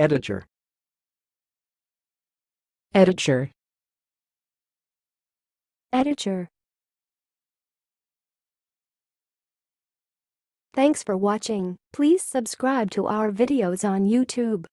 Editor. Editor. Editor. Thanks for watching. Please subscribe to our videos on YouTube.